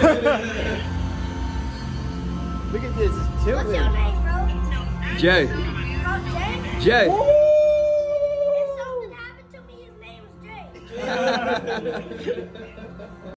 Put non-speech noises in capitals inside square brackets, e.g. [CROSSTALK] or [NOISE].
[LAUGHS] Look at this, it's tilted. What's your name, bro? Jay. Bro, Jay? Jay. If something happened to me, his name is Jay. [LAUGHS]